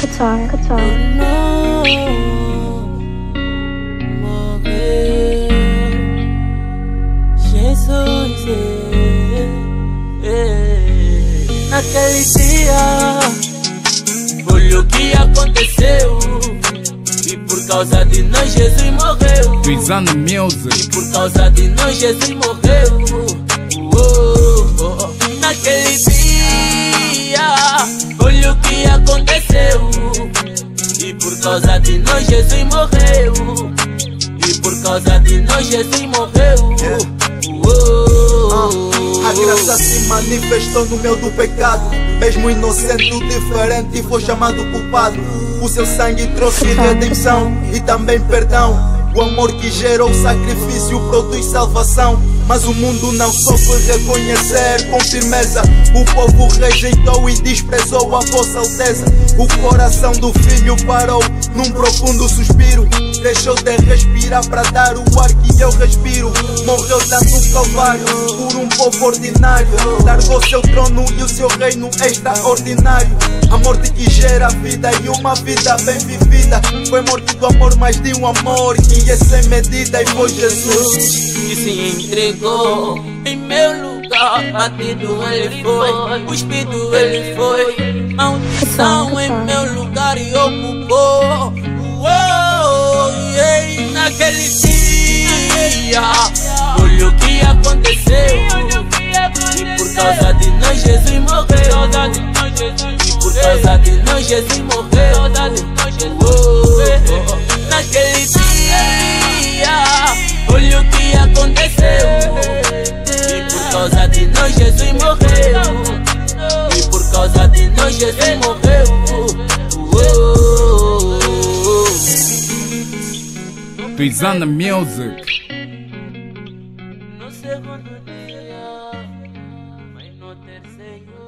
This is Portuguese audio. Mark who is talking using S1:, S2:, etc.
S1: Qatar, Qatar.
S2: Jesus, é, é. naquele dia, olha o que aconteceu. E por causa de nós, Jesus morreu.
S3: Pisando Music.
S2: E por causa de nós, Jesus morreu. Oh, oh, oh. Naquele dia, olha o que aconteceu. E por causa de nós, Jesus morreu. E por causa de nós, Jesus morreu. Oh,
S4: A graça se manifestou no meu do pecado. Mesmo inocente, diferente, foi chamado culpado. O seu sangue trouxe redenção e também perdão. O amor que gerou sacrifício produz salvação. Mas o mundo não soube reconhecer com firmeza. O povo rejeitou e desprezou a vossa alteza. O coração do filho parou num profundo suspiro. Deixou de respirar para dar o ar que eu respiro. Morreu dando calvário por um povo ordinário. Largou seu trono e o seu reino extraordinário. A morte que gera vida e uma vida bem vivida. Foi morte do amor, mas de um amor que é sem medida. E foi Jesus.
S2: que se entregou em meu lugar. Batido ele foi, cuspido ele foi. Maldição em causa de nós, Jesus morreu. E por causa de nós, Jesus morreu. Uou, naquele dia, olha o que aconteceu. E por causa de nós, Jesus morreu. E por causa de nós, Jesus morreu. Uou.
S3: Pisando Music.
S2: Señor.